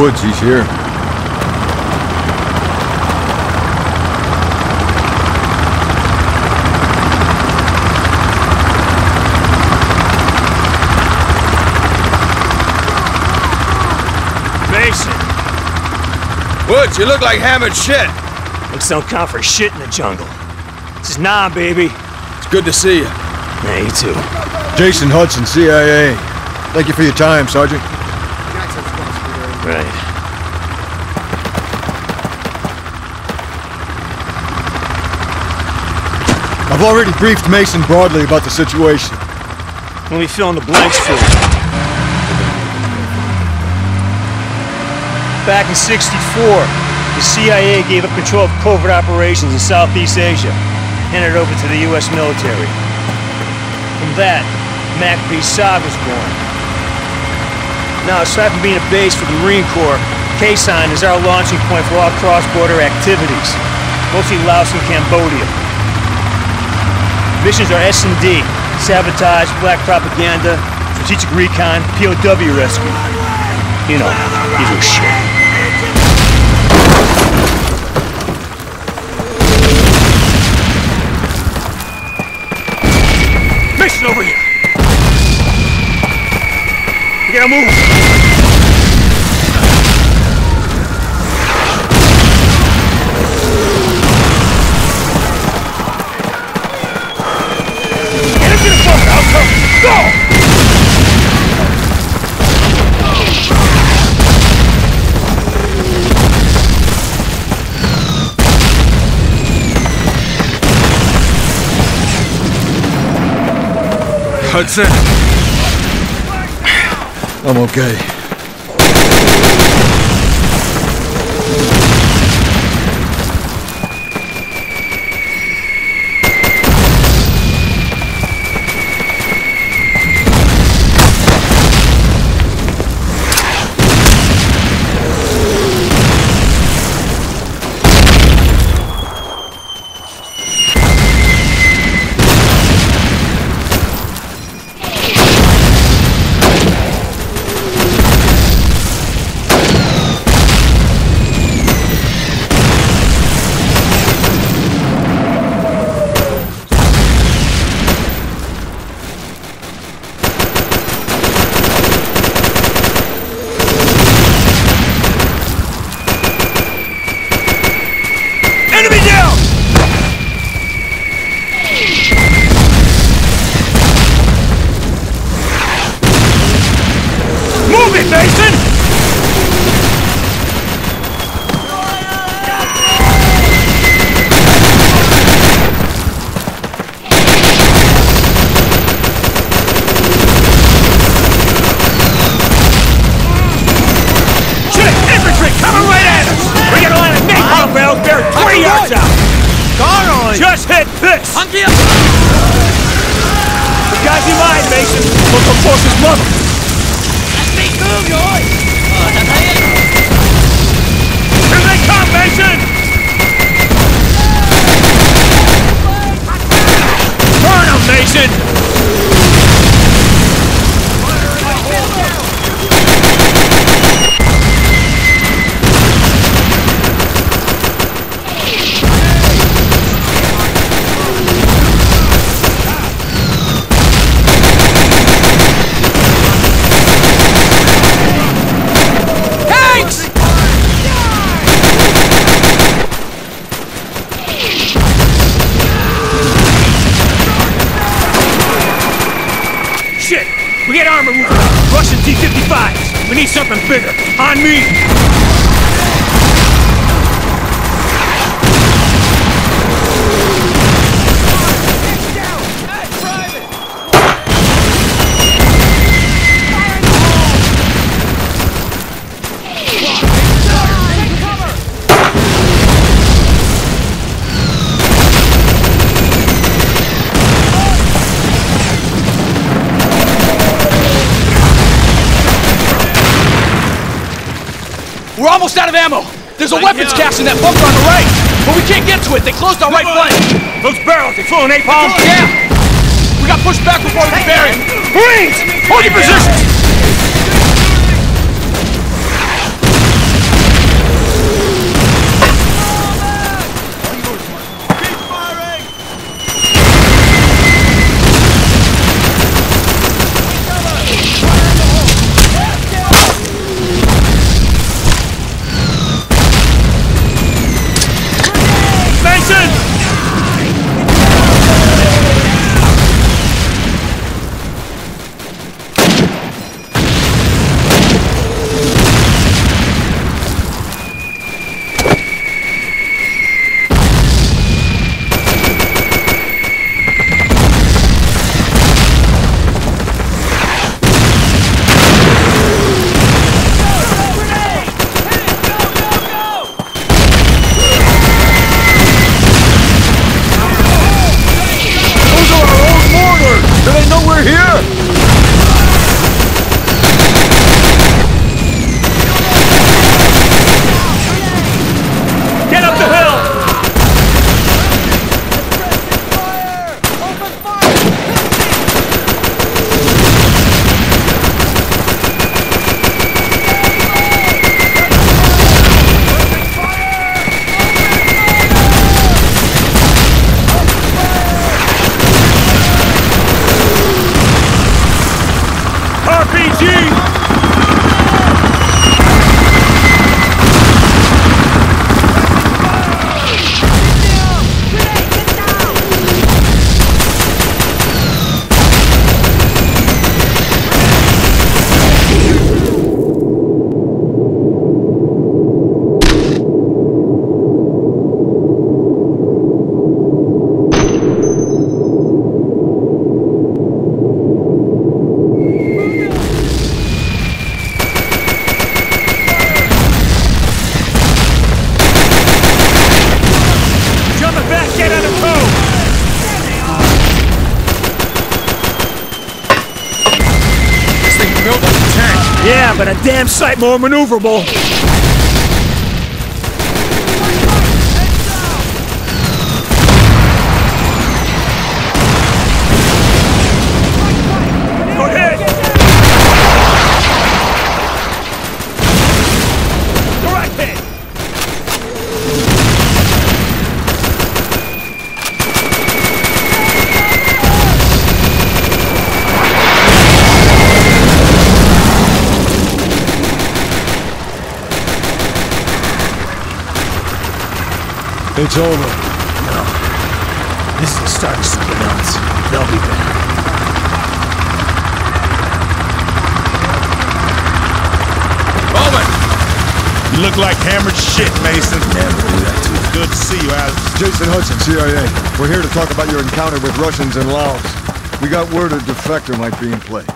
Woods, he's here. Mason, Woods, you look like hammered shit. looks don't count for shit in the jungle. This is Nam, baby. It's good to see you. Yeah, you too. Jason Hudson, CIA. Thank you for your time, Sergeant. Right. I've already briefed Mason broadly about the situation. Let me fill in the blanks for you. Back in 64, the CIA gave up control of covert operations in Southeast Asia, handed it over to the U.S. military. From that, MACV SOG was born. Now, aside from being a base for the Marine Corps, Khe Sanh is our launching point for all cross-border activities, mostly Laos and Cambodia. Missions are S&D, sabotage, black propaganda, strategic recon, POW rescue. You know, usual shit. Gotta move! I'm okay. Just hit this! The guys in line, Mason! Local forces mother! Here they come, Mason! Burn them, Mason! Something bigger. On me! We're almost out of ammo. There's a weapons cache in that bunker on the right, but we can't get to it. They closed our right flank. Those barrels, they full of napalm? Yeah. We got pushed back before we could bury. Marines! Hold your positions! Yeah, but a damn sight more maneuverable. It's over. No. This is the start of something else. They'll be back. Bowman! You look like hammered shit, Mason. Never do that to you. Good to see you, Alex. Jason Hudson, CIA. We're here to talk about your encounter with Russians in Laos. We got word a defector might be in play.